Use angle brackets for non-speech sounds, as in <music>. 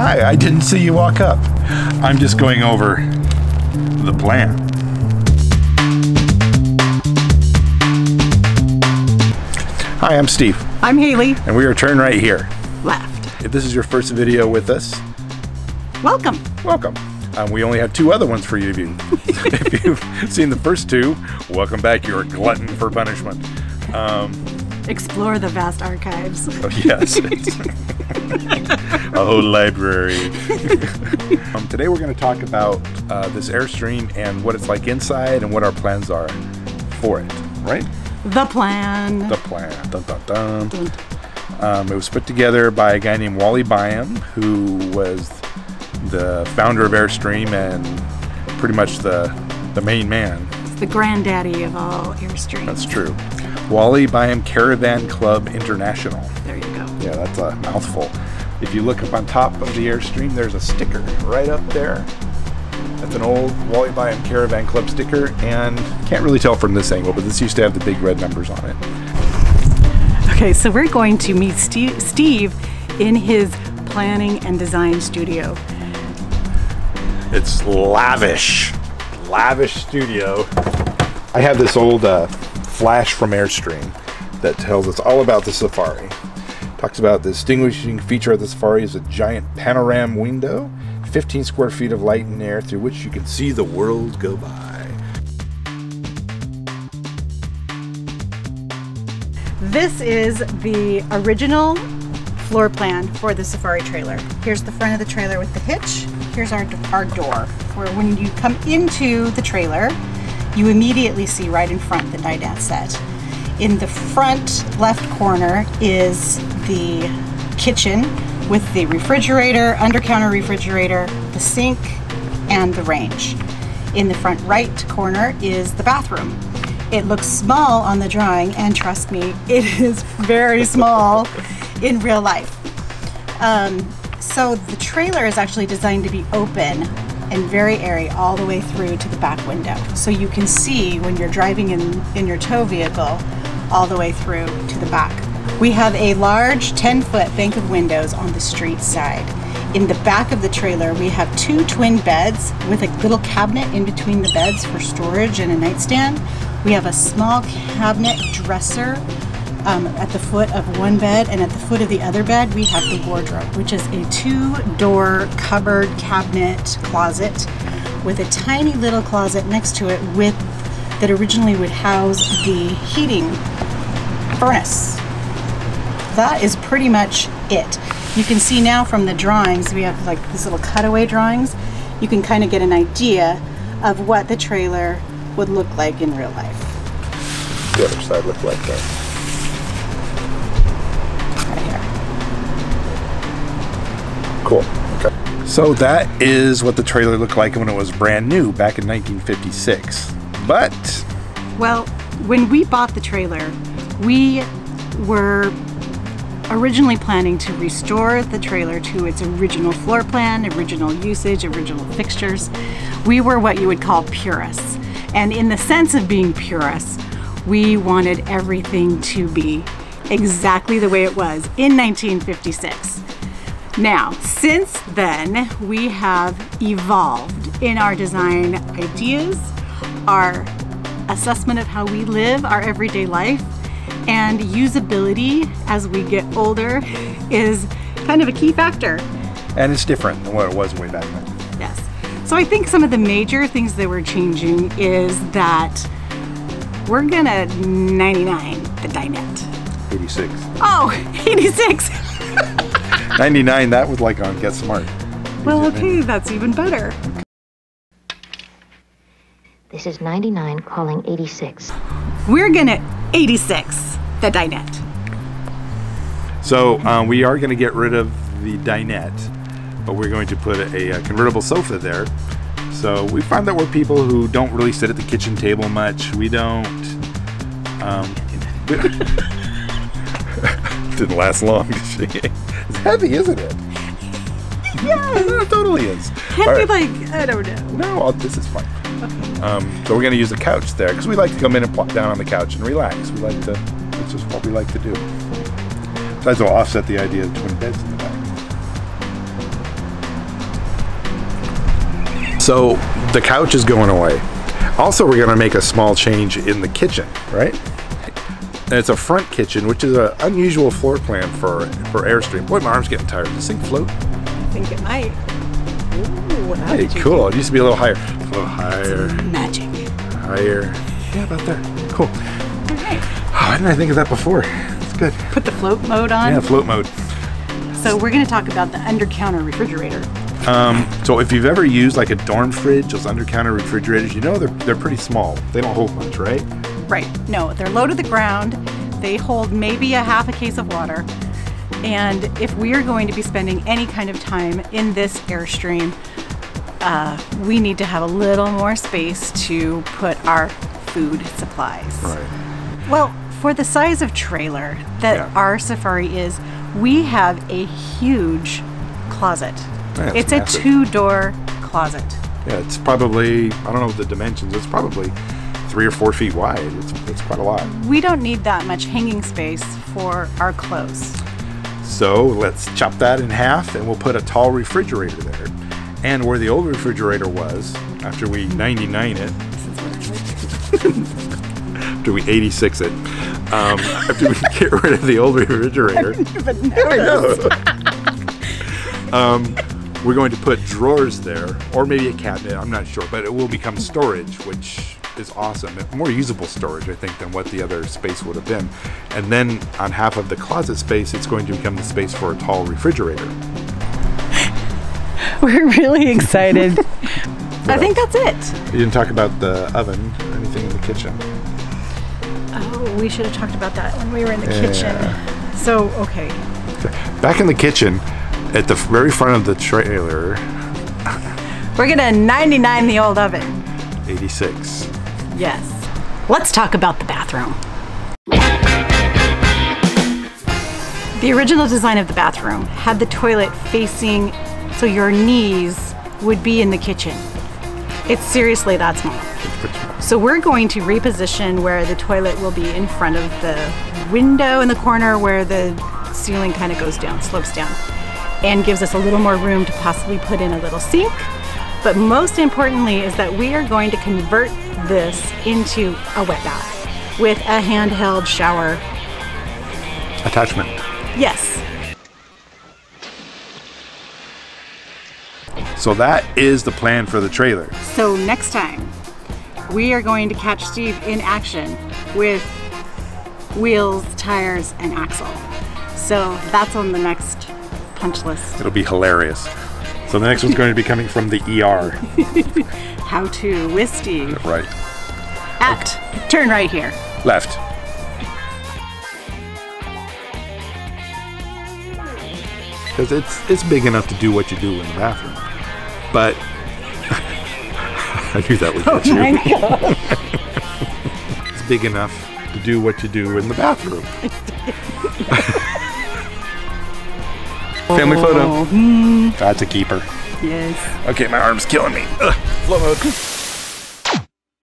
Hi, I didn't see you walk up. I'm just going over the plan. Hi, I'm Steve, I'm Haley. and we are turned right here. Left. If this is your first video with us, Welcome. welcome. Um, we only have two other ones for you. If, you. <laughs> if you've seen the first two, welcome back. You're a glutton for punishment. Um, Explore the vast archives. oh, yes, <laughs> <laughs> it's whole library. <laughs> um, today we're going to talk about uh, this Airstream and what it's like inside and what our plans are for it. Right? The plan. The plan. Dun, dun, dun. Um, it was put together by a guy named Wally Byam, who was the founder of Airstream and pretty much the the main man. It's the granddaddy of all Airstreams. That's true. Wally Byam Caravan Club International. There you go. Yeah, that's a mouthful. If you look up on top of the Airstream, there's a sticker right up there. That's an old Wally Byam Caravan Club sticker, and can't really tell from this angle, but this used to have the big red numbers on it. Okay, so we're going to meet Steve, Steve in his planning and design studio. It's lavish, lavish studio. I have this old uh, flash from Airstream that tells us all about the Safari. Talks about the distinguishing feature of the Safari is a giant panorama window, 15 square feet of light and air through which you can see the world go by. This is the original floor plan for the Safari trailer. Here's the front of the trailer with the hitch. Here's our, our door, where when you come into the trailer, you immediately see right in front the dinette set. In the front left corner is the kitchen with the refrigerator, under counter refrigerator, the sink, and the range. In the front right corner is the bathroom. It looks small on the drawing, and trust me, <laughs> it is very small in real life. Um, so the trailer is actually designed to be open and very airy all the way through to the back window. So you can see when you're driving in, in your tow vehicle all the way through to the back. We have a large 10 foot bank of windows on the street side. In the back of the trailer, we have two twin beds with a little cabinet in between the beds for storage and a nightstand. We have a small cabinet dresser um, at the foot of one bed, and at the foot of the other bed, we have the wardrobe, which is a two door cupboard cabinet closet with a tiny little closet next to it with that originally would house the heating furnace. That is pretty much it. You can see now from the drawings, we have like these little cutaway drawings. You can kind of get an idea of what the trailer would look like in real life. The other side looked like that. Right here. Cool. Okay. So that is what the trailer looked like when it was brand new back in 1956. But Well, when we bought the trailer, we were originally planning to restore the trailer to its original floor plan, original usage, original fixtures. We were what you would call purists. And in the sense of being purists, we wanted everything to be exactly the way it was in 1956. Now, since then, we have evolved in our design ideas, our assessment of how we live our everyday life, and usability as we get older is kind of a key factor. and it's different than what it was way back then. Yes. So I think some of the major things that we're changing is that we're gonna 99 the dinette. 86. Oh, <laughs> 86. <laughs> 99, that was like on Get Smart. Well, okay, that's even better. This is 99 calling 86. We're gonna 86 the dinette. So um, we are going to get rid of the dinette, but we're going to put a, a convertible sofa there. So we find that we're people who don't really sit at the kitchen table much. We don't. Um, <laughs> didn't last long. <laughs> It's heavy, isn't it? Yeah, it totally is. Can't All be like, I don't know. No, I'll- this is fine. Um, so we're going to use the couch there because we like to come in and plop down on the couch and relax. We like to. That's just what we like to do. Besides, it'll offset the idea of twin beds in the back. So the couch is going away. Also, we're gonna make a small change in the kitchen, right? And it's a front kitchen, which is an unusual floor plan for for Airstream. Boy, my arm's getting tired. Does this thing float? I think it might. Ooh, Hey, did you cool. It used to be a little higher. A little higher, do- Magic. higher. Yeah, about there. Cool. Okay. Oh, why didn't I think of that before? It's good. Put the float mode on. Yeah, float mode. So we're going to talk about the under counter refrigerator. So if you've ever used like a dorm fridge, those under counter refrigerators, you know they're they're pretty small. They don't hold much, right? Right. No, they're low to the ground. They hold maybe a half a case of water. And if we are going to be spending any kind of time in this Airstream, uh, we need to have a little more space to put our food supplies. Right. Well, for the size of trailer that Yeah. our Safari is, we have a huge closet. Yeah, it's a two door closet. Yeah, it's probably I don't know the dimensions. It's probably three or four feet wide. It's it's quite a lot. We don't need that much hanging space for our clothes. So let's chop that in half, and we'll put a tall refrigerator there. And where the old refrigerator was, after we 99 it, <laughs> after we 86 it, um, <laughs> after we get rid of the old refrigerator, But no, <laughs> um, we're going to put drawers there, or maybe a cabinet. I'm not sure, but it will become storage, which is awesome. More usable storage, I think, than what the other space would have been. And then on half of the closet space, it's going to become the space for a tall refrigerator. <laughs> we're really excited. I think that's it. You didn't talk about the oven or anything in the kitchen. We should have talked about that when we were in the kitchen. So, okay. Back in the kitchen, at the very front of the trailer, We're going to 99 the old oven. 86. Yes. Let's talk about the bathroom. The original design of the bathroom had the toilet facing so your knees would be in the kitchen. It's seriously that small. So we're going to reposition where the toilet will be in front of the window in the corner where the ceiling kind of goes down, slopes down, and gives us a little more room to possibly put in a little sink. But most importantly is that we are going to convert this into a wet bath with a handheld shower. Attachment. Yes. So that is the plan for the trailer. So next time, we are going to catch Steve in action with wheels, tires, and axle. So that's on the next punch list. It'll be hilarious. So the next one's going to be coming from the ER. <laughs> How to with Steve Right. at turn right here. Left. Because it's it's big enough to do what you do in the bathroom. But I knew that would oh get you. God. <laughs> It's big enough to do what you do in the bathroom. <laughs> Family photo. Oh, hmm. That's a keeper. Yes. Okay, my arm's killing me. Ugh. Flow mode.